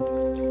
Música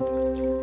Música